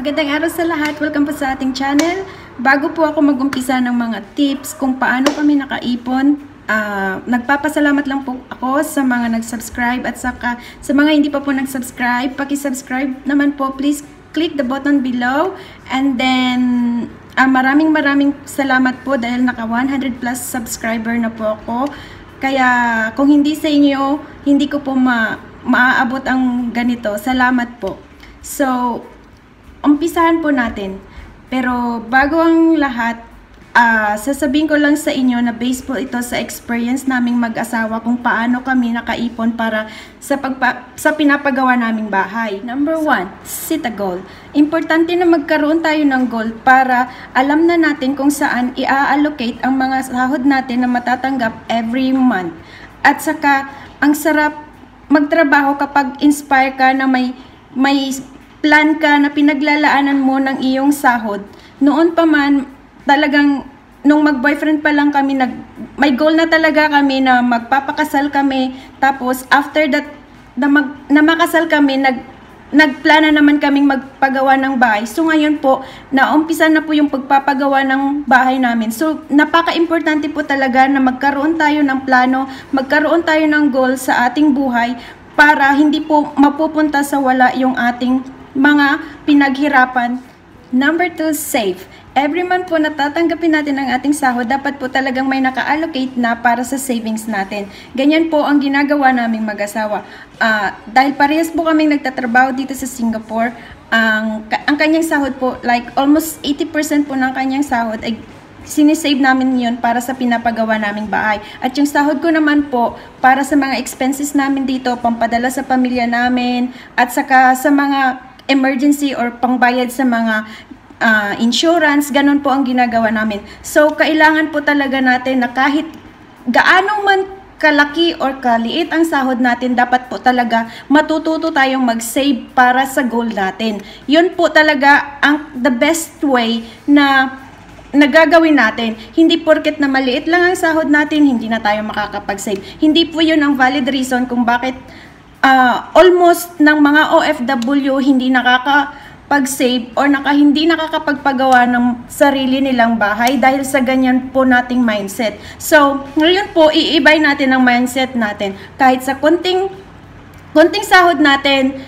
Magandang araw sa lahat. Welcome po sa ating channel. Bago po ako mag-umpisa ng mga tips kung paano kami nakaipon, uh, nagpapasalamat lang po ako sa mga nag-subscribe at saka sa mga hindi pa po nag-subscribe, paki-subscribe naman po. Please click the button below and then uh, maraming maraming salamat po dahil naka 100 plus subscriber na po ako. Kaya kung hindi sa inyo, hindi ko po ma maaabot ang ganito. Salamat po. So, umpisahan po natin. Pero bago ang lahat, uh, sasabihin ko lang sa inyo na based po ito sa experience naming mag-asawa kung paano kami nakaipon para sa, pagpa sa pinapagawa naming bahay. Number one, set a goal. Importante na magkaroon tayo ng goal para alam na natin kung saan i-allocate ang mga sahod natin na matatanggap every month. At saka, ang sarap magtrabaho kapag inspire ka na may may plan ka na pinaglalaanan mo ng iyong sahod, noon pa man talagang nung mag-boyfriend pa lang kami, nag, may goal na talaga kami na magpapakasal kami. Tapos, after that, na, mag, na makasal kami, nag, nagplana naman kaming magpagawa ng bahay. So, ngayon po, naumpisa na po yung pagpapagawa ng bahay namin. So, napaka-importante po talaga na magkaroon tayo ng plano, magkaroon tayo ng goal sa ating buhay para hindi po mapupunta sa wala yung ating mga pinaghirapan. Number two, save. Every month po natatanggapin natin ang ating sahod, dapat po talagang may naka-allocate na para sa savings natin. Ganyan po ang ginagawa naming mag-asawa. Uh, dahil parehas po kaming nagtatrabaho dito sa Singapore, ang, ang kanyang sahod po, like almost 80% po ng kanyang sahod ay sinisave namin yun para sa pinapagawa naming bahay. At yung sahod ko naman po, para sa mga expenses namin dito, pampadala sa pamilya namin, at saka sa mga emergency or pangbayad sa mga uh, insurance, ganun po ang ginagawa namin. So, kailangan po talaga natin na kahit gaano man kalaki or kaliit ang sahod natin, dapat po talaga matututo tayong mag-save para sa goal natin. Yun po talaga ang the best way na nagagawin natin. Hindi porket na maliit lang ang sahod natin, hindi na tayo makakapag-save. Hindi po yun ang valid reason kung bakit uh, almost ng mga OFW hindi nakakapag-save or naka, hindi nakakapagpagawa ng sarili nilang bahay dahil sa ganyan po nating mindset. So, ngayon po, iibay natin ang mindset natin. Kahit sa kunting, kunting sahod natin,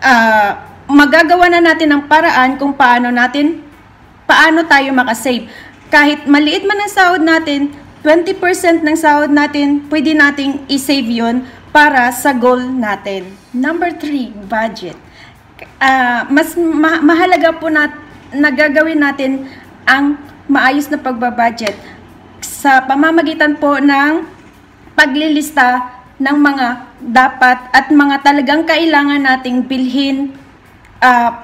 uh, magagawa na natin ang paraan kung paano natin paano tayo makasave. Kahit maliit man ang sahod natin, 20% ng sahod natin, pwede nating i-save yon para sa goal natin. Number 3, budget. Uh, mas ma- mahalaga po na nagagawin natin ang maayos na pagbabudget sa pamamagitan po ng paglilista ng mga dapat at mga talagang kailangan nating bilhin uh,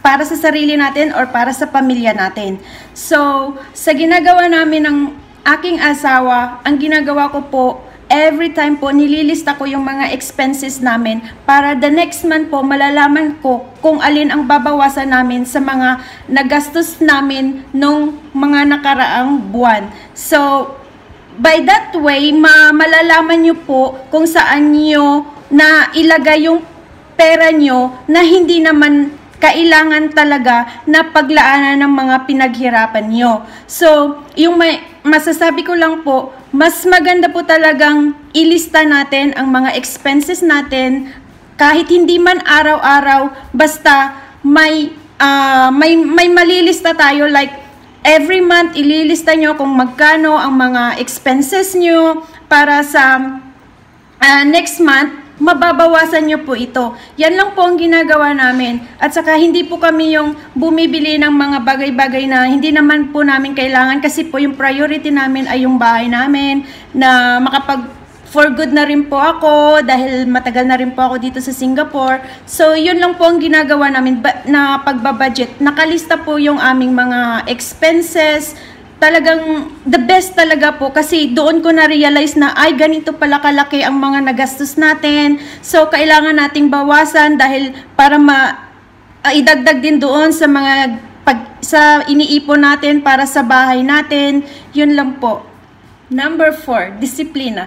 para sa sarili natin or para sa pamilya natin. So, sa ginagawa namin ng aking asawa, ang ginagawa ko po, every time po nililista ko yung mga expenses namin para the next month po malalaman ko kung alin ang babawasan namin sa mga nagastos namin nung mga nakaraang buwan. So, by that way, ma malalaman nyo po kung saan nyo na ilagay yung pera nyo na hindi naman kailangan talaga na paglaanan ng mga pinaghirapan nyo. So, yung may, masasabi ko lang po, mas maganda po talagang ilista natin ang mga expenses natin kahit hindi man araw-araw, basta may, uh, may, may malilista tayo like every month ililista nyo kung magkano ang mga expenses nyo para sa uh, next month mababawasan nyo po ito. Yan lang po ang ginagawa namin. At saka hindi po kami yung bumibili ng mga bagay-bagay na hindi naman po namin kailangan kasi po yung priority namin ay yung bahay namin na makapag for good na rin po ako dahil matagal na rin po ako dito sa Singapore. So, yun lang po ang ginagawa namin na pagbabudget. Nakalista po yung aming mga expenses, talagang the best talaga po kasi doon ko na-realize na ay ganito pala kalaki ang mga nagastos natin. So kailangan nating bawasan dahil para ma uh, idagdag din doon sa mga pag, sa iniipon natin para sa bahay natin. Yun lang po. Number four, disiplina.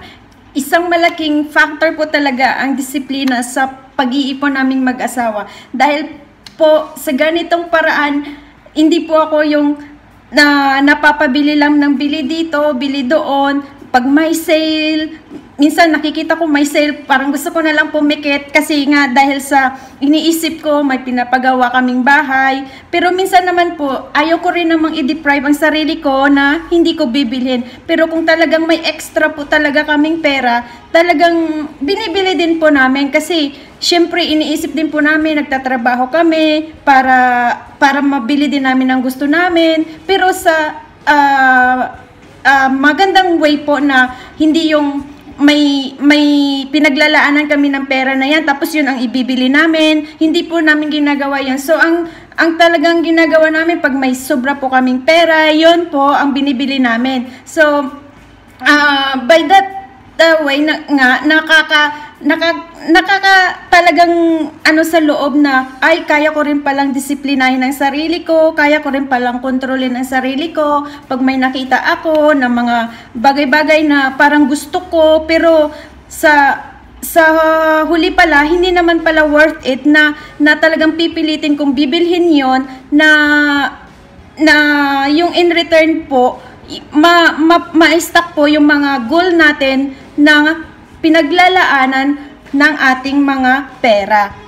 Isang malaking factor po talaga ang disiplina sa pag-iipon naming mag-asawa. Dahil po sa ganitong paraan, hindi po ako yung na napapabili lang ng bili dito, bili doon. Pag may sale, minsan nakikita ko may sale, parang gusto ko na lang pumikit kasi nga dahil sa iniisip ko may pinapagawa kaming bahay. Pero minsan naman po, ayaw ko rin namang i-deprive ang sarili ko na hindi ko bibilhin. Pero kung talagang may extra po talaga kaming pera, talagang binibili din po namin kasi syempre iniisip din po namin, nagtatrabaho kami para, para mabili din namin ang gusto namin. Pero sa ah, ah, magandang way po na hindi yung may may pinaglalaanan kami ng pera na yan tapos yun ang ibibili namin. Hindi po namin ginagawa yan. So ang ang talagang ginagawa namin pag may sobra po kaming pera yun po ang binibili namin. So ah by that uh, way na, nga nakaka naka, nakaka talagang ano sa loob na ay kaya ko rin palang disiplinahin ang sarili ko, kaya ko rin palang kontrolin ang sarili ko. Pag may nakita ako ng mga bagay-bagay na parang gusto ko pero sa sa huli pala hindi naman pala worth it na na talagang pipilitin kong bibilhin yon na na yung in return po ma, ma, ma-stack po yung mga goal natin na pinaglalaanan ng ating mga pera.